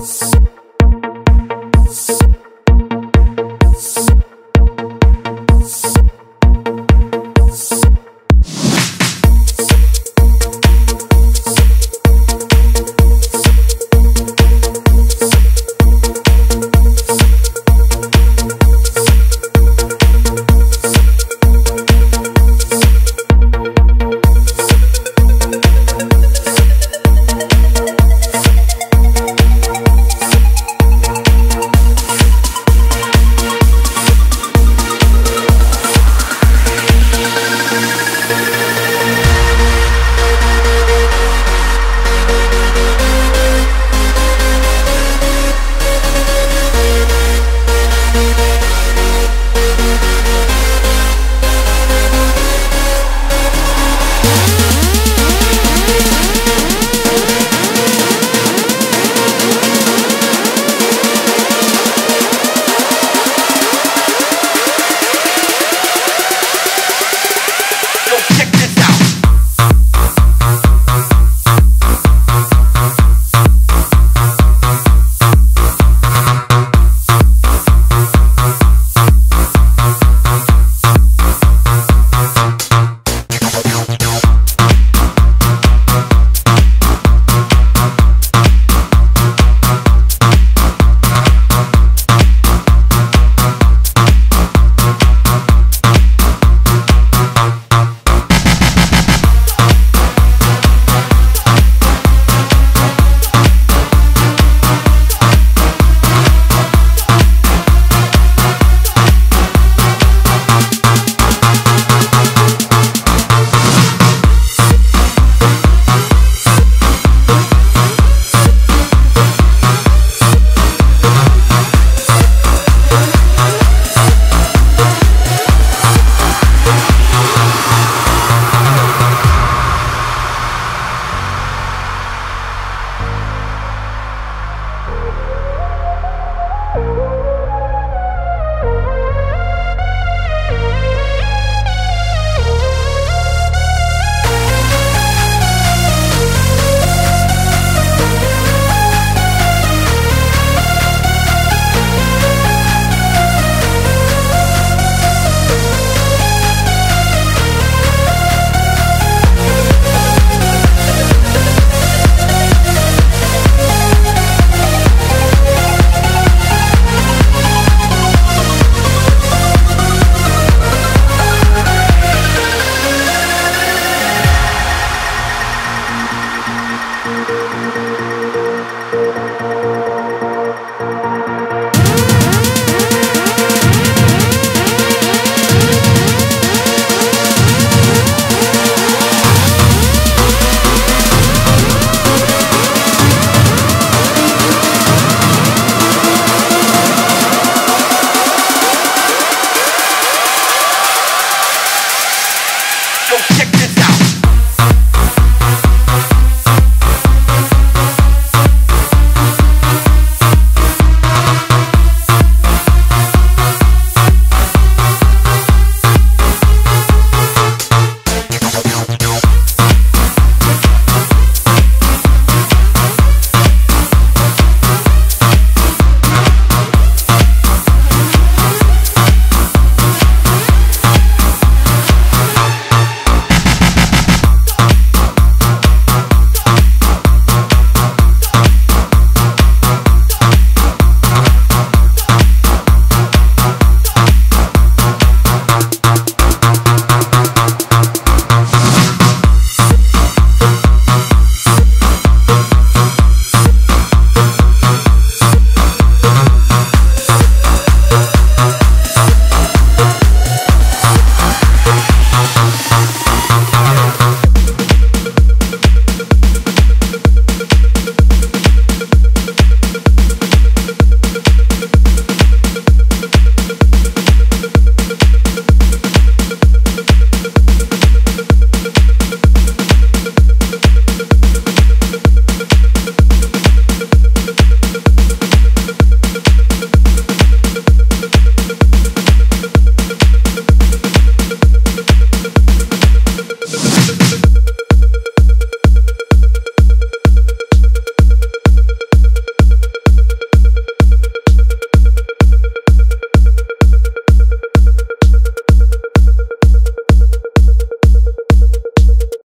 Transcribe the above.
Peace.